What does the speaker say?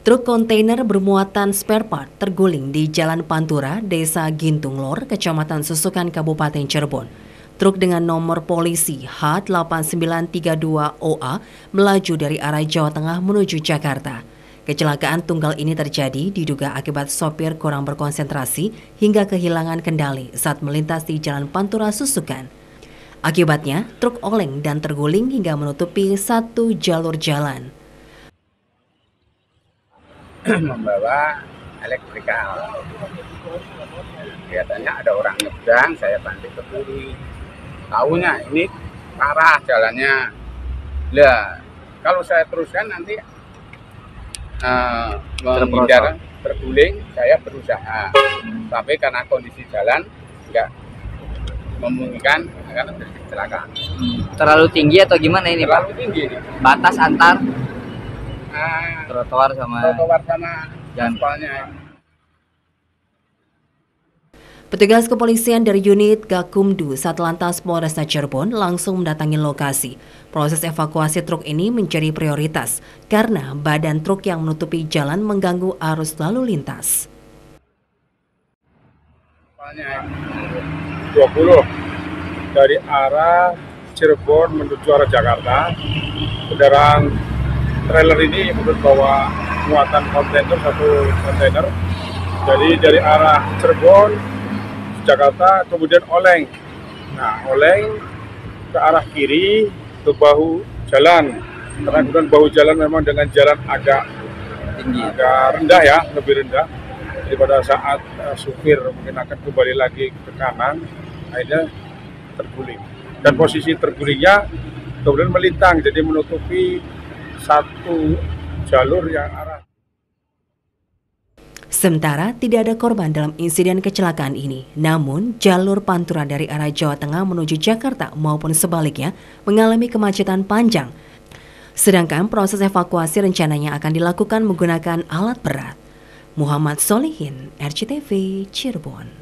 Truk kontainer bermuatan spare part terguling di Jalan Pantura, Desa Gintung Lor, Kecamatan Susukan, Kabupaten Cirebon. Truk dengan nomor polisi H8932OA melaju dari arah Jawa Tengah menuju Jakarta. Kecelakaan tunggal ini terjadi diduga akibat sopir kurang berkonsentrasi hingga kehilangan kendali saat melintasi Jalan Pantura Susukan. Akibatnya, truk oleng dan terguling hingga menutupi satu jalur jalan. membawa elektrikal. Kelihatannya ada orang nyebrang, saya bantu ke kiri. Tahunya ini parah jalannya. Lah, kalau saya teruskan nanti uh, menghindar terguling, saya berusaha. Tapi karena kondisi jalan enggak memungkinkan akan terjadi kecelakaan. Terlalu tinggi atau gimana ini Terlalu Pak? tinggi ini. Batas antar Nah, trotoar sama trotoar sama Jalan. aspalnya. Petugas kepolisian dari unit Gakumdu Satlantas Polresta Cirebon langsung mendatangi lokasi. Proses evakuasi truk ini menjadi prioritas karena badan truk yang menutupi jalan mengganggu arus lalu lintas. Aspalnya 20 dari arah Cirebon menuju arah Jakarta. Kendaraan trailer ini membawa muatan kontainer satu kontainer. Jadi dari arah Cirebon Jakarta kemudian oleng. Nah, oleng ke arah kiri ke bahu jalan. Karena kemudian bahu jalan memang dengan jalan agak tinggi. agak rendah ya, lebih rendah. Jadi pada saat uh, supir mungkin akan kembali lagi ke kanan, akhirnya terguling. Dan posisi tergulingnya kemudian melintang, jadi menutupi satu jalur yang arah Sementara tidak ada korban dalam insiden kecelakaan ini, namun jalur pantura dari arah Jawa Tengah menuju Jakarta maupun sebaliknya mengalami kemacetan panjang. Sedangkan proses evakuasi rencananya akan dilakukan menggunakan alat berat. Muhammad Solihin, RCTV, Cirebon.